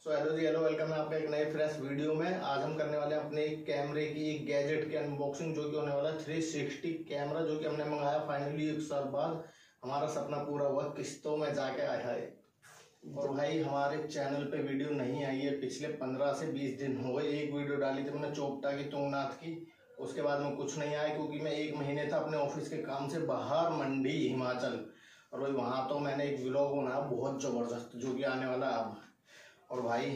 सो hello जी hello welcome है आपका एक नए फ्रेश वीडियो में। आज हम करने वाले हैं अपने एक कैमरे की एक गैजेट की अनबॉक्सिंग जो कि होने वाला है 360 कैमरा जो कि हमने मंगाया फाइनली एक साल बाद। हमारा सपना पूरा हुआ, किस्तों में जाके आया है। और भाई, हमारे चैनल पे वीडियो नहीं आई है, पिछले पंद्रह से बीस दिन हो गए। एक वीडियो डाली थी मैंने चोपटा की, तुंगनाथ की। उसके बाद में कुछ नहीं आया, क्योंकि मैं एक महीने था अपने ऑफ़िस के काम से बाहर, मंडी, हिमाचल। और भाई, वहाँ तो मैंने एक व्लॉग बनाया, बहुत ज़बरदस्त, जो कि आने वाला अब। और भाई,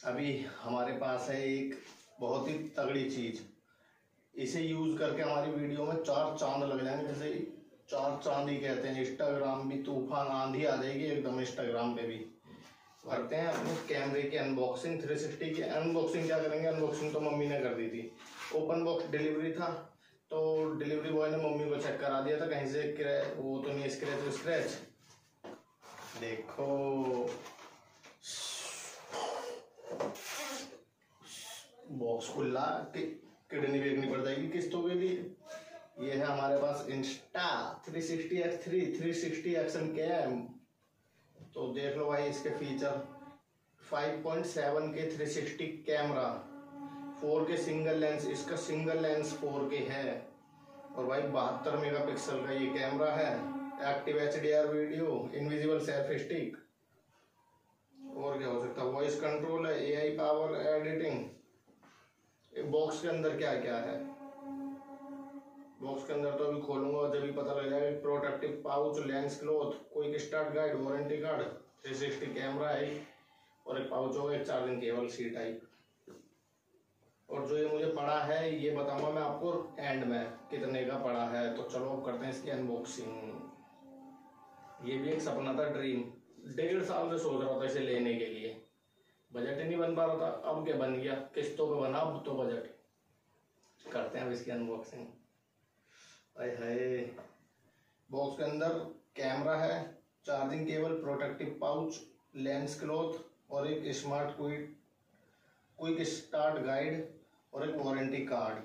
अभी हमारे पास है एक बहुत ही तगड़ी चीज़। इसे यूज़ करके हमारी वीडियो में चार चाँद लग जाएँगे। जैसे चार चाँद ही कहते हैं इंस्टाग्राम भी तूफ़ान आंधी आ जाएगी एकदम इंस्टाग्राम पे भी। करते हैं अपने कैमरे की अनबॉक्सिंग 360 की अनबॉक्सिंग क्या करेंगे? अनबॉक्सिंग तो मम्मी ने कर दी थी। ओपन बॉक्स डिलीवरी था तो डिलीवरी बॉय ने मम्मी को चेक करा दिया था, कहीं से वो तो नहीं स्क्रैच स्क्रैच देखो बॉक्स खुला किडनी बेचनी पड़ जाएगी, किस्तों के लिए ये है हमारे पास Insta 360 X three three sixty action cam तो देख लो भाई इसके फीचर 5.7 के 360 कैमरा 4 के सिंगल लेंस इसका सिंगल लेंस 4 के है। और भाई बहत्तर मेगापिक्सल का ये कैमरा है। Active HDR video invisible self stick और क्या हो सकता है? वॉइस कंट्रोल है एआई पावर एडिटिंग बॉक्स के अंदर क्या क्या है? बॉक्स के अंदर तो अभी खोलूँगा और जब भी पता लग जाएगा प्रोटेक्टिव पाउच लेंस क्लोथ कोई start guide warranty card three sixty camera है, और एक पाउच होगा, एक चार्जिंग केबल सी टाइप और जो ये मुझे पड़ा है, ये बताऊँगा मैं आपको एंड में, कितने का पड़ा है। तो चलो, अब करते हैं इसकी अनबॉक्सिंग ये भी एक सपना था ड्रीम डेढ़ साल से सोच रहा था इसे लेने के लिए। बजट ही नहीं बन पा रहा था। अब क्या बन गया? किस्तों पे बना, अब तो बजट। करते हैं अब इसकी अनबॉक्सिंग अरे हाय। बॉक्स के अंदर कैमरा है charging cable protective pouch lens cloth और एक smart quick quick start guide और एक वारंटी कार्ड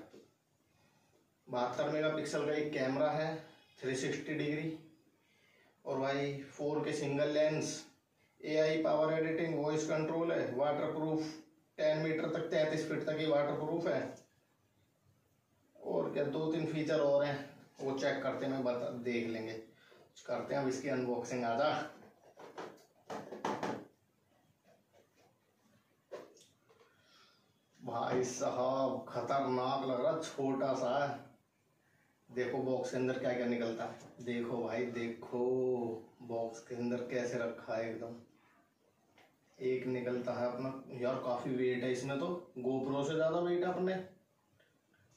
बहत्तर मेगापिक्सल का एक कैमरा है 360 डिग्री और भाई फोर के single lens AI power editing voice control है वाटर प्रूफ टेन मीटर तक, तैतीस फीट तक ही वाटर प्रूफ है। और क्या, दो तीन फीचर और हैं, वो चेक करते हैं बता, देख लेंगे। करते हैं अब इसकी अनबॉक्सिंग आजा भाई साहब, खतरनाक लग रहा, छोटा सा देखो बॉक्स के अंदर क्या क्या निकलता। है देखो भाई, देखो बॉक्स के अंदर कैसे रखा है एकदम। एक निकलता है अपना। यार काफ़ी वेट है इसमें तो। गोप्रो से ज़्यादा वेट है अपने।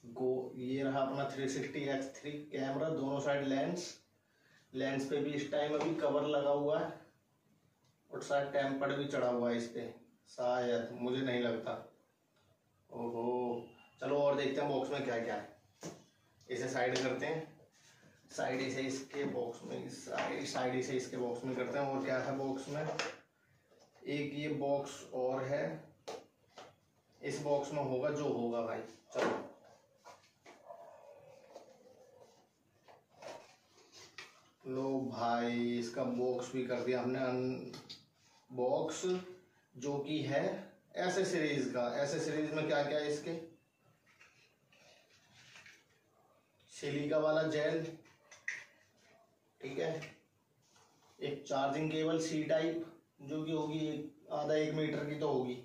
गो ये रहा अपना 360 सिक्सटी एक्स थ्री कैमरा दोनों साइड लेंस लेंस पे भी इस टाइम अभी कवर लगा हुआ है। और शायद टेम्पर्ड भी चढ़ा हुआ है इस पे। शायद, मुझे नहीं लगता। ओहो, चलो और देखते हैं बॉक्स में क्या क्या है। इसे साइड करते हैं। साइड से इसके बॉक्स में साइड साइड से इसके बॉक्स में करते हैं। और क्या है बॉक्स में? एक ये बॉक्स और है। इस बॉक्स में होगा जो होगा भाई। चलो। लो भाई, इसका बॉक्स भी कर दिया हमने। बॉक्स जो कि है ऐसे सीरीज़ का। ऐसे सीरीज़ में क्या क्या है इसके? सिलिका वाला जेल ठीक है? एक चार्जिंग केबल सी टाइप जो कि होगी एक आधा एक मीटर की तो होगी।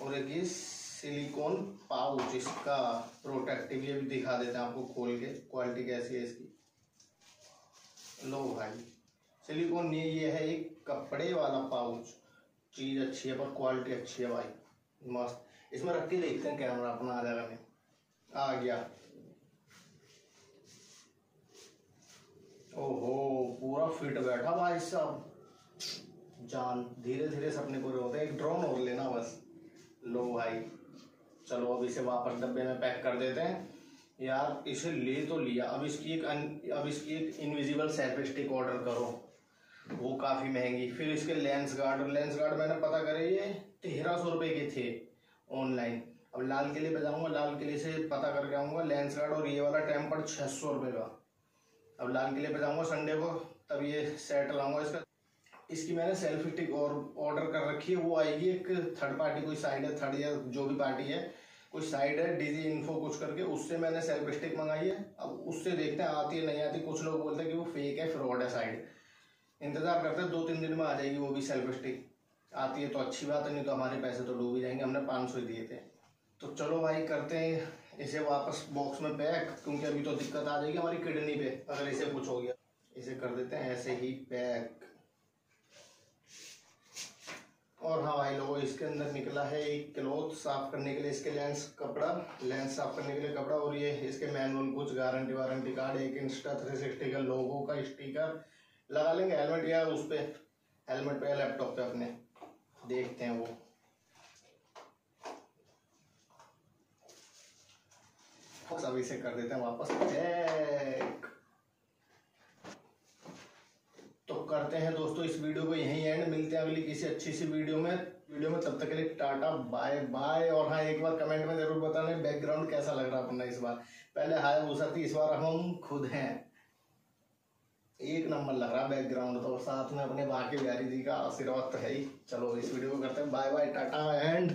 और एक ये सिलिकॉन पाउच, इसका प्रोटेक्टिव ये भी दिखा देते हैं आपको खोल के, क्वालिटी कैसी है इसकी। लो भाई, सिलिकॉन ये ये है एक कपड़े वाला पाउच। चीज़ अच्छी है, पर क्वालिटी अच्छी है भाई। मस्त। इसमें रख के देखते हैं कैमरा अपना आ जाएगा आ गया। ओहो, पूरा फिट बैठा भाई साहब। जान धीरे धीरे सपने पूरे होते हैं। एक ड्रोन और लेना बस। लो भाई। चलो अब इसे वापस डब्बे में पैक कर देते हैं। यार इसे ले तो लिया। अब इसकी एक अन, अब इसकी एक इनविजिबल सेल्फ स्टिक ऑर्डर करो। वो काफ़ी महँगी। फिर इसके लेंस गार्ड लेंस गार्ड मैंने पता करे ये तेरह सौ रुपये के थे ऑनलाइन अब लाल किले पे जाऊँगा लाल किले से पता करके आऊँगा। लेंस गार्ड और ये वाला टेम्पर छः सौ रुपये का। अब लाल किले पे जाऊँगा संडे को तब ये सेट लाऊँगा इसका। इसकी मैंने सेल्फ स्टिक और ऑर्डर कर रखी है, वो आएगी एक थर्ड पार्टी कोई साइड है थर्ड या जो भी पार्टी है, कोई साइड है डीजी इन्फो कुछ करके, उससे मैंने सेल्फ स्टिक मंगाई है। अब उससे देखते हैं, आती है, नहीं आती, कुछ लोग बोलते हैं कि वो फेक है फ्रॉड है साइड इंतज़ार करते हैं दो तीन दिन में आ जाएगी वो भी सेल्फ स्टिक आती है तो अच्छी बात है, नहीं तो हमारे पैसे तो डूब ही जाएँगे, हमने पाँच सौ दिए थे। तो चलो भाई, करते हैं, इसे वापस बॉक्स में पैक क्योंकि अभी तो दिक्कत आ जाएगी हमारी किडनी पे, अगर इसे कुछ हो गया, इसे कर देते हैं, ऐसे ही पैक और हाँ भाई लोगों, इसके अंदर निकला है एक क्लोथ साफ़ करने के लिए, इसके लेंस कपड़ा, लेंस साफ़ करने के लिए कपड़ा, और ये इसके मैनुअल कुछ गारंटी वारंटी कार्ड, एक इंस्टा थ्री सिक्सटी का लोगो का स्टिकर लगा लेंगे, हेलमेट या उस पर हेलमेट पे या लैपटॉप पे अपने, देखते हैं वो। सब इसे कर देते हैं वापस चेक तो करते हैं दोस्तों, इस वीडियो को यहीं एंड मिलते हैं अगली किसी अच्छी सी वीडियो में। वीडियो में तब तक के लिए टाटा बाय बाय और हाँ एक बार कमेंट में ज़रूर बताना बैकग्राउंड कैसा लग रहा अपना इस बार। पहले हाय भूसा थी, इस बार हम खुद हैं। एक नंबर लग रहा बैकग्राउंड तो साथ में अपने बाकी बिहारी जी का आशीर्वाद तो है ही। चलो, इस वीडियो को करते हैं। Bye bye Tata and